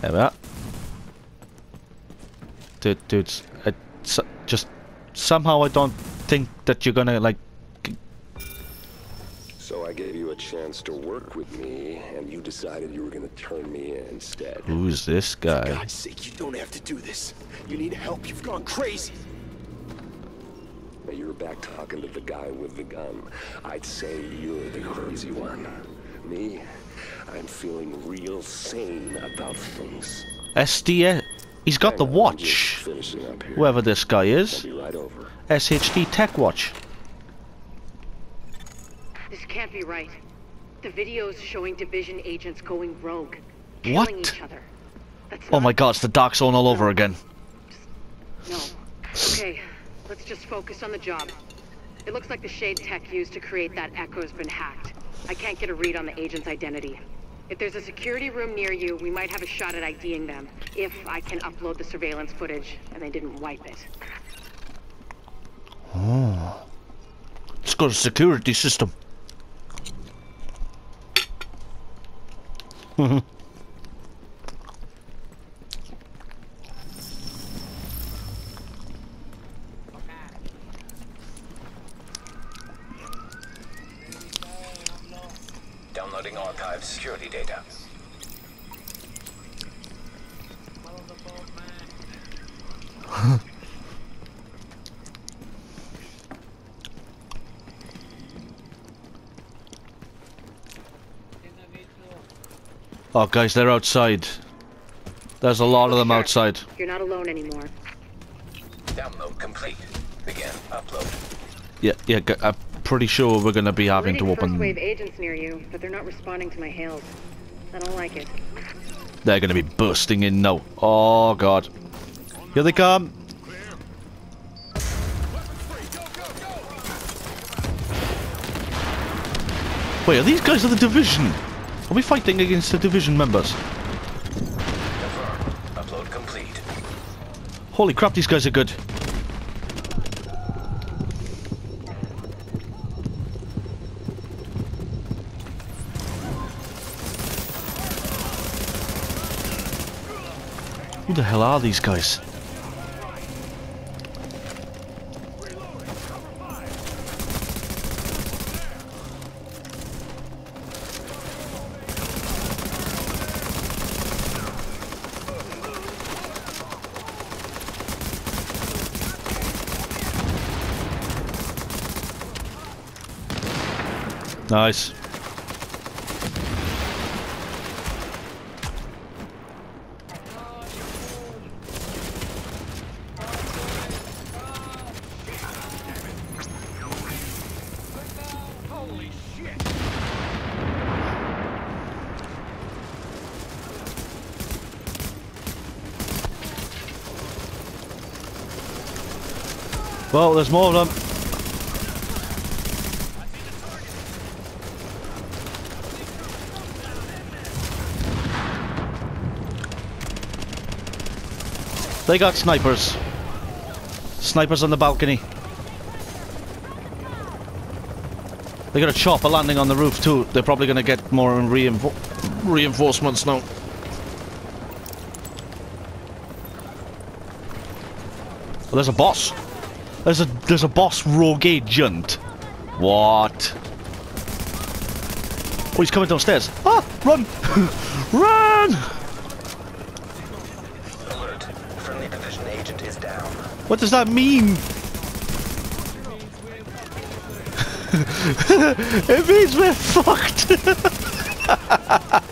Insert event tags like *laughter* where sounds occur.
There we are. Dude, dudes, it's just somehow I don't think that you're gonna like. So I gave you a chance to work with me, and you decided you were gonna turn me in instead. Who's this guy? God's sake, you don't have to do this. You need help. You've gone crazy. Now you're back talking to the guy with the gun. I'd say you're the crazy one. Me, I'm feeling real sane about things. SDS. He's got the Hang on, I'm watch. just Finishing up here. Whoever this guy is. right over. SHD Tech Watch. This can't be right. The videos showing division agents going rogue, What? killing each other. That's Oh my god, it's the Dark Zone all over again. No. Okay, let's just focus on the job. It looks like the Shade tech used to create that echo's been hacked. I can't get a read on the agent's identity. If there's a security room near you, we might have a shot at IDing them. If I can upload the surveillance footage and they didn't wipe it. Oh. It's got a security system. *laughs* Downloading archive security data. *laughs* Oh, guys, they're outside. There's a lot of them outside. You're not alone anymore. Download complete. Begin upload. Yeah, yeah, g- I'm uh, pretty sure we're gonna be having to open. wave agents near you, but they're not responding to my hails. I don't like it. They're gonna be bursting in now. Oh god. Here they come. Wait, are these guys of the division? Are we fighting against the division members? Upload complete. Holy crap, these guys are good. Who the hell are these guys? Nice. Well, there's more of them. They got snipers. Snipers on the balcony. They got a chopper landing on the roof too. They're probably going to get more reinfo reinforcements now. Well, there's a boss. There's a there's a boss rogue agent. What? Oh, he's coming downstairs. Ah, run, *laughs* run! Alert. Friendly division agent is down. What does that mean? *laughs* it means we're fucked. *laughs*